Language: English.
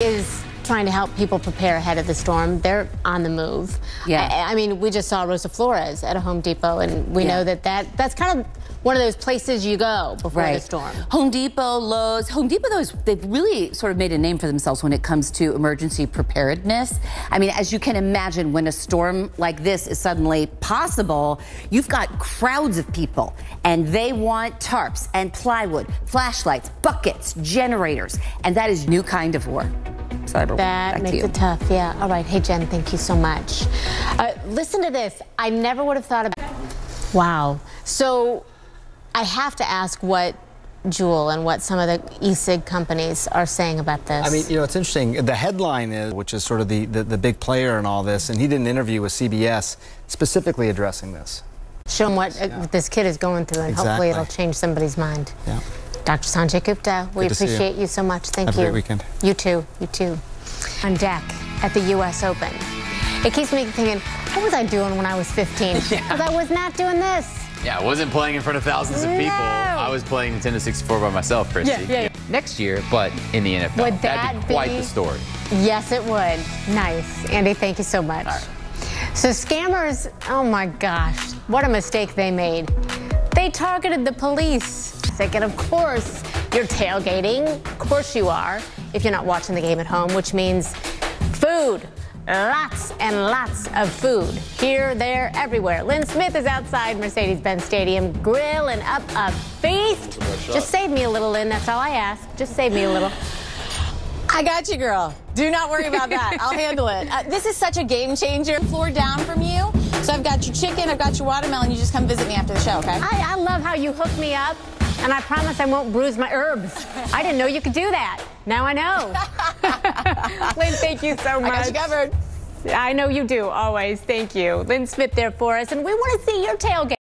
is trying to help people prepare ahead of the storm. They're on the move. Yeah. I, I mean, we just saw Rosa Flores at a Home Depot, and we Yeah. know that, that that's kind of one of those places you go before the storm. Home Depot, Lowe's. Home Depot, though, is, they've really sort of made a name for themselves when it comes to emergency preparedness. I mean, as you can imagine, when a storm like this is suddenly possible, you've got crowds of people, and they want tarps and plywood, flashlights, buckets, generators, and that is new kind of war. Cyber. That Back makes you. it tough, yeah. All right, hey Jen, thank you so much. Uh, listen to this. I never would have thought about. Wow. So, I have to ask what Juul and what some of the e-cig companies are saying about this. I mean, you know, it's interesting. The headline is, which is sort of the, the, the big player in all this, and he did an interview with CBS specifically addressing this. show them what uh, this kid is going through, and hopefully it'll change somebody's mind. Yeah. Dr. Sanjay Gupta, we see you. appreciate you. so much. Thank Have a you. great weekend. You too. You too. On deck at the U.S. Open. It keeps me thinking, what was I doing when I was 15? Because I was not doing this. Yeah, I wasn't playing in front of thousands of people. No. I was playing Nintendo 64 by myself, Christi. Yeah, yeah, yeah. Next year, but in the NFL. Would That'd that be quite be- the story. Yes, it would. Nice. Andy, thank you so much. So, scammers, oh my gosh, what a mistake they made. They targeted the police. And of course, you're tailgating. Of course, you are, if you're not watching the game at home, which means food. Lots and lots of food. Here, there, everywhere. Lynn Smith is outside Mercedes Benz Stadium grilling up a feast. Just save me a little, Lynn. That's all I ask. Just save me a little. I got you, girl. Do not worry about that. I'll handle it. Uh, this is such a game changer. Floor down from you. So I've got your chicken, I've got your watermelon. You just come visit me after the show, okay? I, I love how you hook me up, and I promise I won't bruise my herbs. I didn't know you could do that. Now I know. Lynn, thank you so I much. got you covered. I know you do, always. Thank you. Lynn Smith there for us, and we want to see your tailgate.